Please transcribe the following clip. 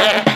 Yeah.